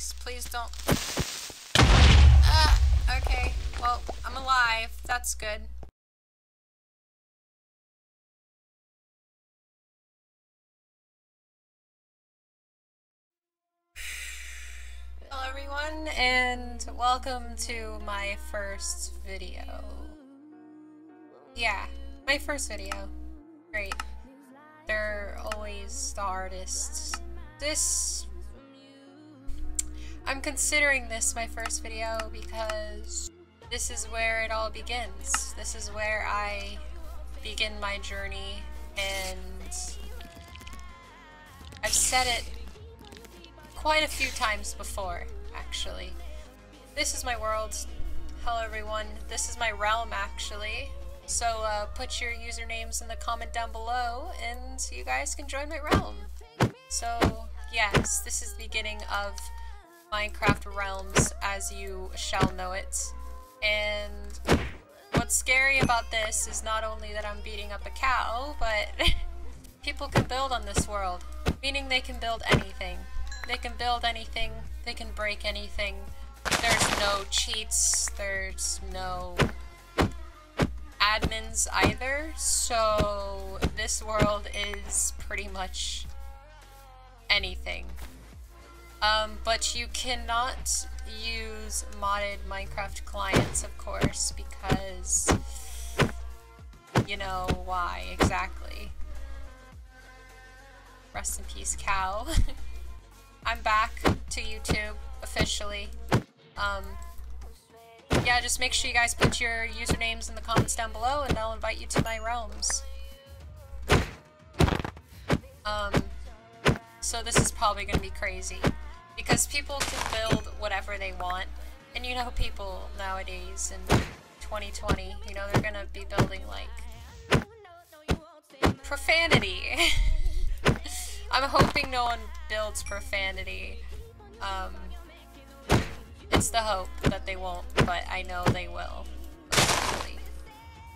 Please, please don't. Uh, okay, well, I'm alive. That's good. Hello everyone, and welcome to my first video. Yeah, my first video. Great. They're always the artists. This... I'm considering this my first video because this is where it all begins. This is where I begin my journey and I've said it quite a few times before, actually. This is my world. Hello everyone. This is my realm, actually. So uh, put your usernames in the comment down below and you guys can join my realm. So yes, this is the beginning of Minecraft Realms as you shall know it. And what's scary about this is not only that I'm beating up a cow, but people can build on this world. Meaning they can build anything. They can build anything, they can break anything. There's no cheats, there's no admins either, so this world is pretty much anything. Um, but you cannot use modded Minecraft clients, of course, because you know why exactly. Rest in peace, cow. I'm back to YouTube officially. Um, yeah, just make sure you guys put your usernames in the comments down below and I'll invite you to my realms. Um, so this is probably going to be crazy because people can build whatever they want and you know people nowadays in 2020, you know, they're to be building like profanity. I'm hoping no one builds profanity. Um, it's the hope that they won't, but I know they will.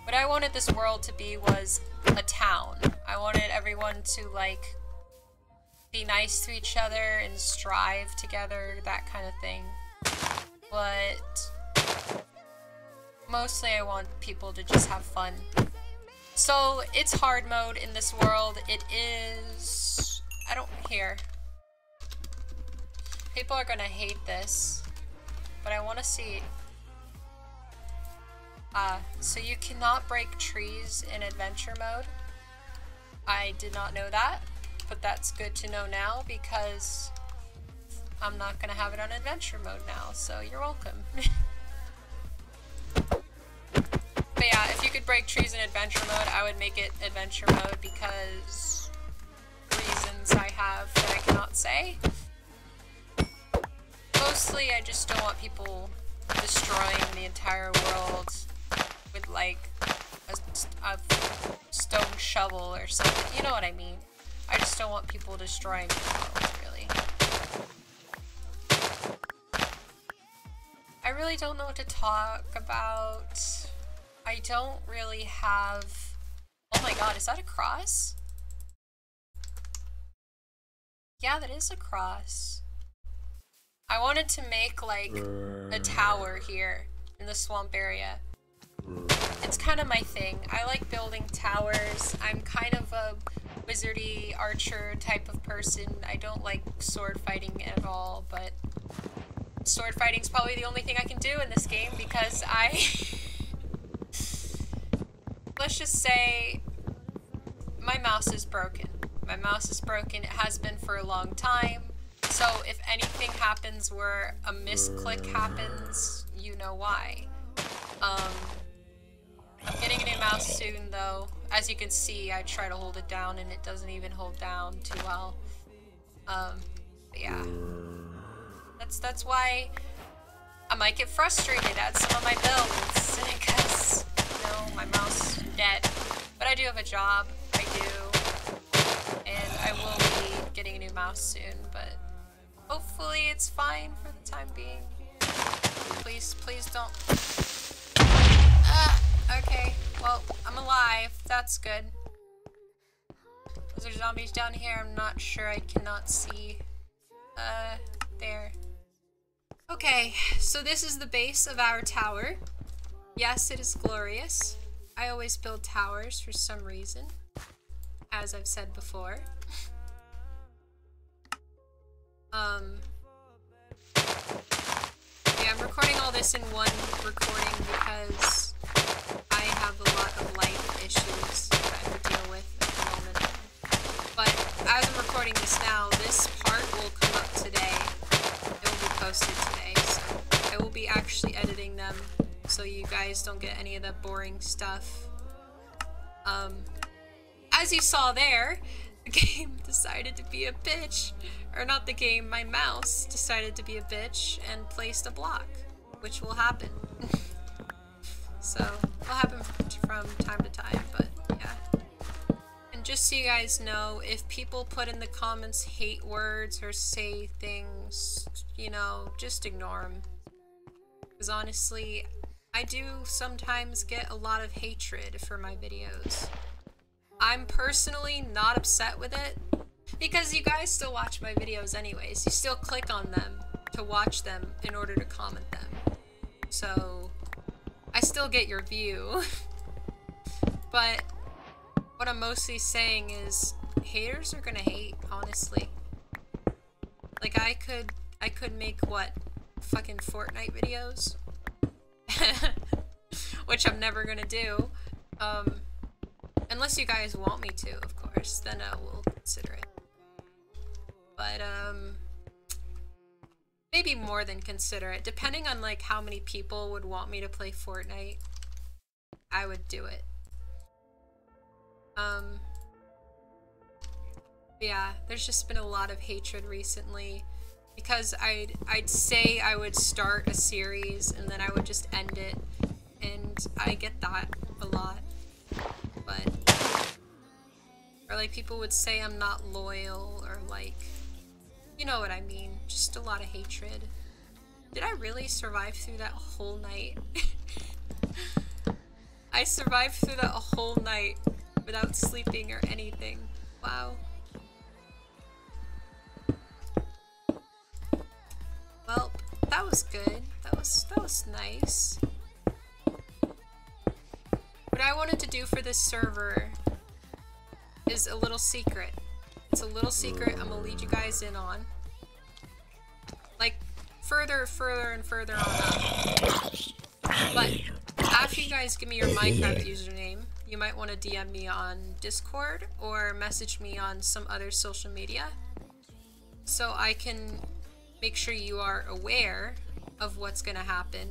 What I wanted this world to be was a town. I wanted everyone to, like, be nice to each other and strive together, that kind of thing. But mostly I want people to just have fun. So it's hard mode in this world. It is... I don't hear. People are gonna hate this. But I want to see... Uh, so you cannot break trees in adventure mode. I did not know that, but that's good to know now because I'm not going to have it on adventure mode now, so you're welcome. but yeah, if you could break trees in adventure mode, I would make it adventure mode because reasons I have that I cannot say. Mostly, I just don't want people destroying the entire world with, like, a, a stone shovel or something. You know what I mean. I just don't want people destroying world, really. I really don't know what to talk about. I don't really have... Oh my god, is that a cross? Yeah, that is a cross. I wanted to make like a tower here in the swamp area. It's kind of my thing. I like building towers. I'm kind of a wizardy archer type of person. I don't like sword fighting at all, but sword fighting is probably the only thing I can do in this game because I... Let's just say my mouse is broken. My mouse is broken. It has been for a long time. So if anything happens where a misclick happens, you know why. Um, I'm getting a new mouse soon though. As you can see, I try to hold it down and it doesn't even hold down too well. Um, yeah. That's, that's why I might get frustrated at some of my builds because, you know, my mouse dead. But I do have a job, I do, and I will be getting a new mouse soon, but Hopefully it's fine for the time being. Please, please don't. Uh, okay, well, I'm alive. That's good. Is there zombies down here? I'm not sure. I cannot see. Uh, there. Okay, so this is the base of our tower. Yes, it is glorious. I always build towers for some reason, as I've said before. Um, yeah, I'm recording all this in one recording because I have a lot of life issues that I have to deal with at the moment. But as I'm recording this now, this part will come up today. It will be posted today, so I will be actually editing them so you guys don't get any of the boring stuff. Um, as you saw there, the game decided to be a bitch. Or not the game, my mouse decided to be a bitch and placed a block, which will happen. So, it'll happen from time to time, but yeah. And just so you guys know, if people put in the comments hate words or say things, you know, just ignore them. Because honestly, I do sometimes get a lot of hatred for my videos. I'm personally not upset with it because you guys still watch my videos anyways. You still click on them to watch them in order to comment them. So I still get your view. but what I'm mostly saying is haters are gonna hate, honestly. Like I could I could make what fucking Fortnite videos which I'm never gonna do. Um, unless you guys want me to, of course, then I will consider it. But, um, maybe more than consider it. Depending on, like, how many people would want me to play Fortnite, I would do it. Um, yeah, there's just been a lot of hatred recently because I'd I'd say I would start a series and then I would just end it, and I get that a lot. But or like people would say I'm not loyal or like you know what I mean, just a lot of hatred. Did I really survive through that whole night? I survived through that whole night without sleeping or anything. Wow. Well, that was good. That was that was nice. What I wanted to do for this server is a little secret. It's a little secret I'm gonna lead you guys in on. Like, further, further, and further on up. But, after you guys give me your Minecraft username, you might want to DM me on Discord or message me on some other social media so I can make sure you are aware of what's going to happen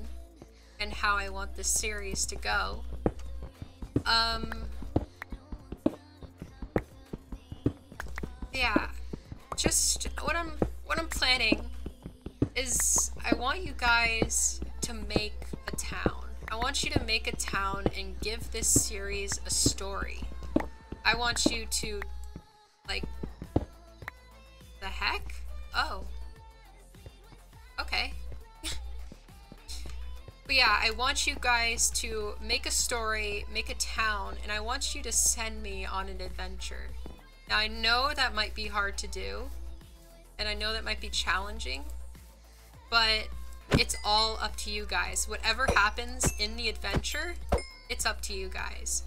and how I want this series to go. Um, yeah, just what I'm what I'm planning is I want you guys to make a town. I want you to make a town and give this series a story. I want you to like the heck? Oh. Okay. but yeah, I want you guys to make a story, make a town, and I want you to send me on an adventure. Now, I know that might be hard to do, and I know that might be challenging, but it's all up to you guys. Whatever happens in the adventure, it's up to you guys.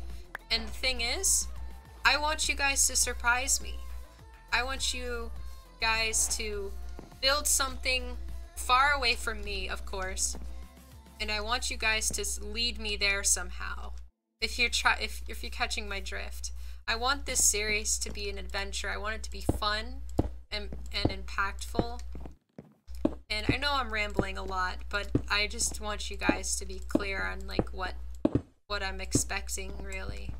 And the thing is, I want you guys to surprise me. I want you guys to build something far away from me, of course. And I want you guys to lead me there somehow. If you're try if if you're catching my drift. I want this series to be an adventure. I want it to be fun and and impactful. And I know I'm rambling a lot, but I just want you guys to be clear on like what what I'm expecting really.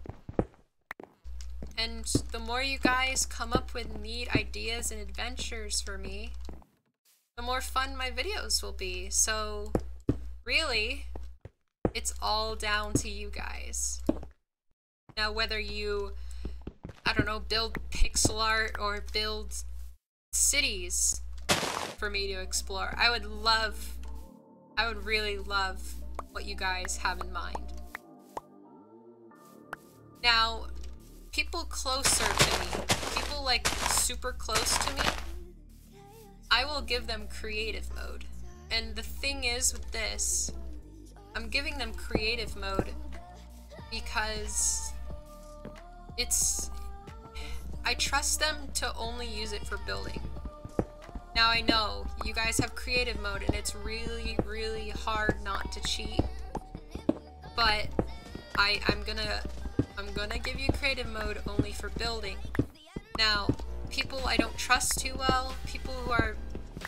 And the more you guys come up with neat ideas and adventures for me, the more fun my videos will be. So, really, it's all down to you guys. Now, whether you, I don't know, build pixel art or build cities for me to explore, I would love, I would really love what you guys have in mind. Now, people closer to me, people like super close to me, I will give them creative mode. And the thing is with this, I'm giving them creative mode because it's I trust them to only use it for building. Now I know you guys have creative mode and it's really really hard not to cheat. But I I'm gonna I'm gonna give you creative mode only for building. Now, people I don't trust too well, people who are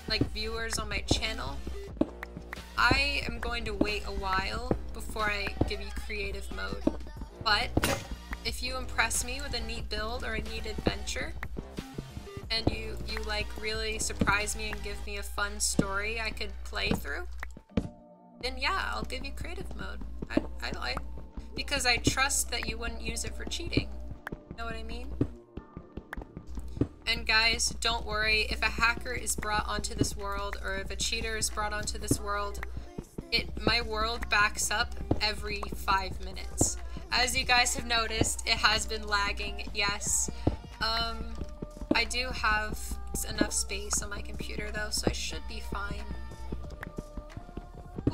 like viewers on my channel, I am going to wait a while before I give you creative mode. But if you impress me with a neat build or a neat adventure, and you, you like really surprise me and give me a fun story I could play through, then yeah, I'll give you creative mode. I, I like, because I trust that you wouldn't use it for cheating. Know what I mean? And guys, don't worry, if a hacker is brought onto this world or if a cheater is brought onto this world, it my world backs up every five minutes. As you guys have noticed, it has been lagging, yes. Um, I do have enough space on my computer though, so I should be fine.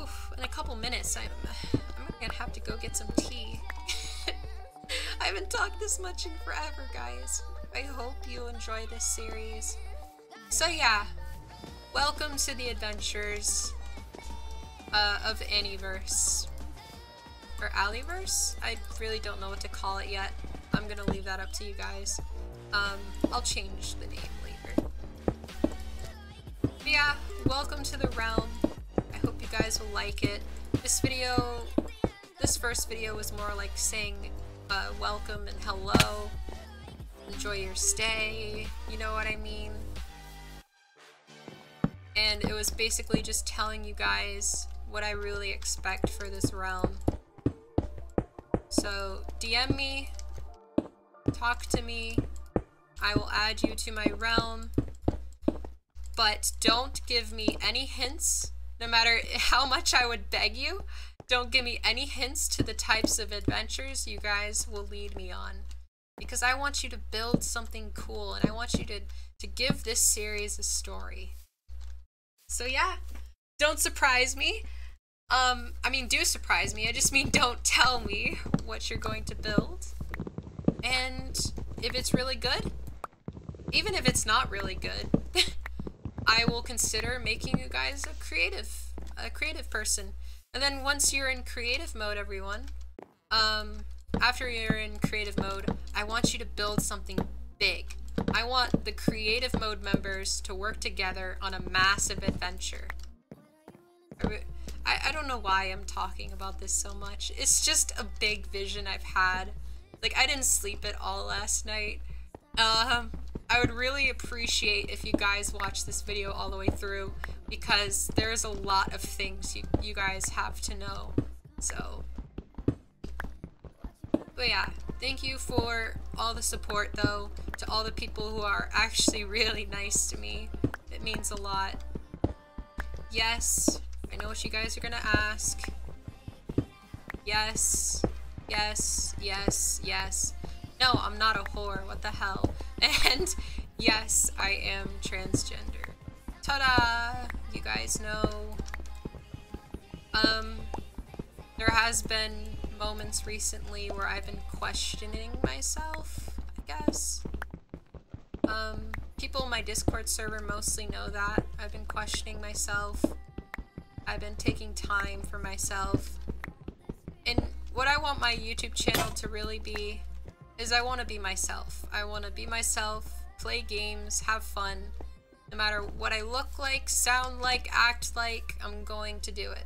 Oof, in a couple minutes, I'm, I'm gonna have to go get some tea. I haven't talked this much in forever, guys. I hope you enjoy this series. So yeah, welcome to the adventures uh, of Aniverse. Or Aliverse? I really don't know what to call it yet. I'm gonna leave that up to you guys. Um, I'll change the name later. But yeah, welcome to the realm. I hope you guys will like it. This video, this first video was more like saying uh, welcome and hello enjoy your stay, you know what I mean? And it was basically just telling you guys what I really expect for this realm. So DM me, talk to me, I will add you to my realm, but don't give me any hints, no matter how much I would beg you, don't give me any hints to the types of adventures you guys will lead me on because I want you to build something cool and I want you to, to give this series a story. So yeah, don't surprise me. Um, I mean, do surprise me. I just mean don't tell me what you're going to build. And if it's really good, even if it's not really good, I will consider making you guys a creative, a creative person. And then once you're in creative mode, everyone, um, after you're in creative mode, I want you to build something big. I want the creative mode members to work together on a massive adventure. I, I don't know why I'm talking about this so much. It's just a big vision I've had. Like, I didn't sleep at all last night. Um, I would really appreciate if you guys watch this video all the way through because there's a lot of things you, you guys have to know. So, but yeah, thank you for all the support though, to all the people who are actually really nice to me. It means a lot. Yes, I know what you guys are gonna ask. Yes, yes, yes, yes. No, I'm not a whore, what the hell? And yes, I am transgender. Ta-da! You guys know. Um, there has been moments recently where I've been questioning myself, I guess. Um, people in my Discord server mostly know that. I've been questioning myself. I've been taking time for myself. And what I want my YouTube channel to really be is I want to be myself. I want to be myself, play games, have fun. No matter what I look like, sound like, act like, I'm going to do it.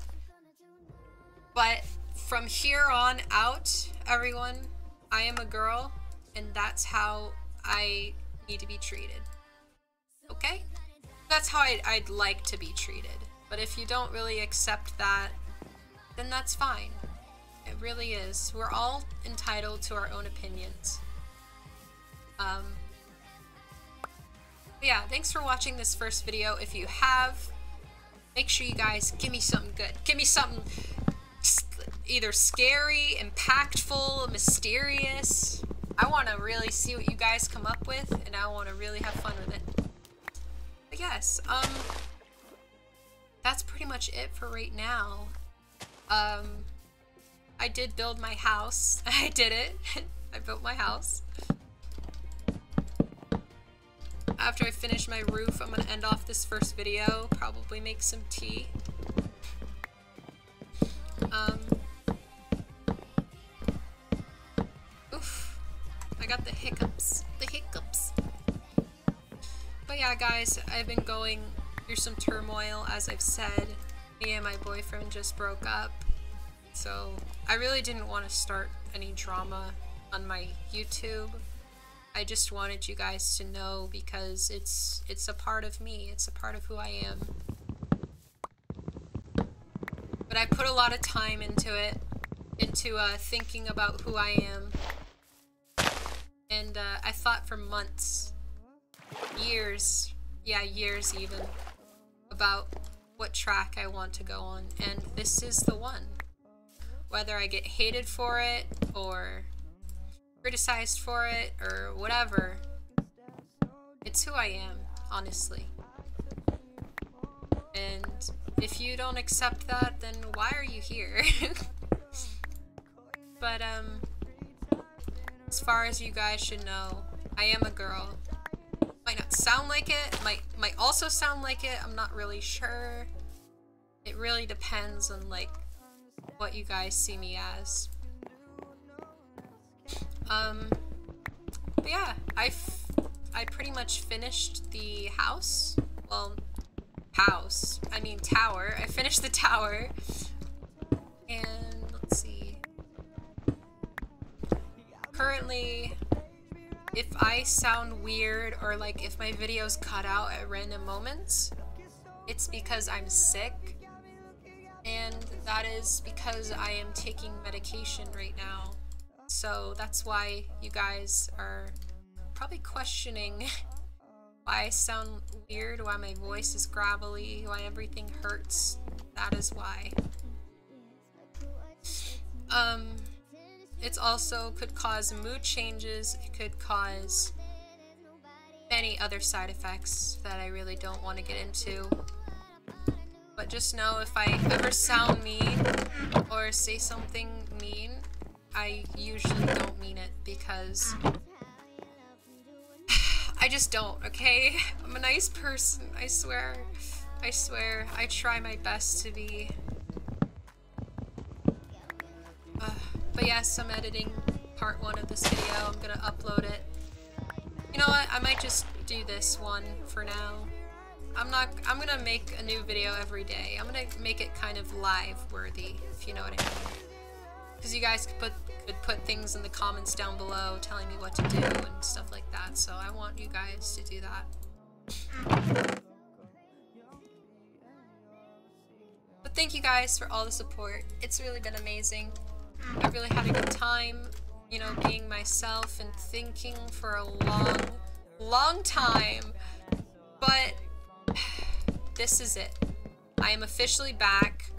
But from here on out, everyone, I am a girl, and that's how I need to be treated. Okay? That's how I'd, I'd like to be treated. But if you don't really accept that, then that's fine. It really is. We're all entitled to our own opinions. Um, yeah, thanks for watching this first video. If you have, make sure you guys give me something good. Give me something either scary, impactful, mysterious. I want to really see what you guys come up with, and I want to really have fun with it. But yes, um, much it for right now. Um, I did build my house. I did it. I built my house. After I finish my roof, I'm gonna end off this first video, probably make some tea. Um, oof, I got the hiccups, the hiccups. But yeah, guys, I've been going through some turmoil, as I've said. Me and my boyfriend just broke up, so I really didn't want to start any drama on my YouTube. I just wanted you guys to know because it's it's a part of me. It's a part of who I am. But I put a lot of time into it, into uh, thinking about who I am. And uh, I thought for months, years, yeah, years even, about what track I want to go on. And this is the one. Whether I get hated for it or criticized for it or whatever. It's who I am, honestly. And if you don't accept that, then why are you here? but, um, as far as you guys should know, I am a girl. Might not sound like it, might, might also sound like it, I'm not really sure. It really depends on, like, what you guys see me as. Um, but yeah, I, I pretty much finished the house. Well, house. I mean tower. I finished the tower. And let's see. Currently, if I sound weird or like if my videos cut out at random moments, it's because I'm sick. And that is because I am taking medication right now. So that's why you guys are probably questioning why I sound weird, why my voice is gravelly, why everything hurts. That is why. Um, it's also could cause mood changes, it could cause many other side effects that I really don't want to get into. But just know if I ever sound mean or say something mean, I usually don't mean it because I just don't, okay? I'm a nice person, I swear. I swear. I try my best to be. But yes, I'm editing part one of this video. I'm gonna upload it. You know what? I might just do this one for now. I'm not- I'm gonna make a new video every day. I'm gonna make it kind of live worthy, if you know what I mean because you guys could put could put things in the comments down below telling me what to do and stuff like that. So I want you guys to do that. But thank you guys for all the support. It's really been amazing. I really had a good time, you know, being myself and thinking for a long, long time. But this is it. I am officially back.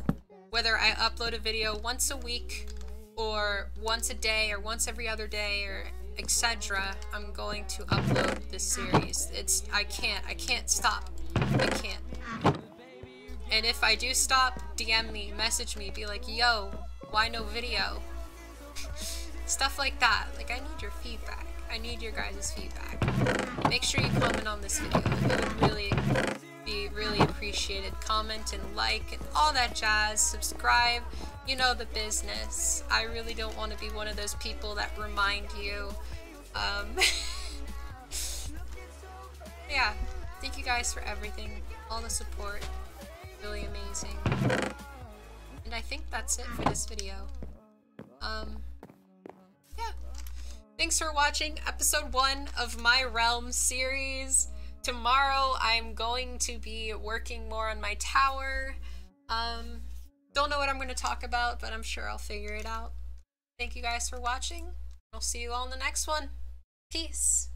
Whether I upload a video once a week or once a day or once every other day or etc i'm going to upload this series it's i can't i can't stop i can't and if i do stop dm me message me be like yo why no video? Stuff like that. Like i need your feedback. I need your guys' feedback. Make sure you comment on this video. It would really be really appreciated. Comment and like and all that jazz. Subscribe. You know the business. I really don't want to be one of those people that remind you. Um, yeah, thank you guys for everything, all the support, really amazing. And I think that's it for this video. Um, yeah. Thanks for watching episode one of my Realm series. Tomorrow I'm going to be working more on my tower. Um, don't know what I'm going to talk about, but I'm sure I'll figure it out. Thank you guys for watching. I'll see you all in the next one. Peace.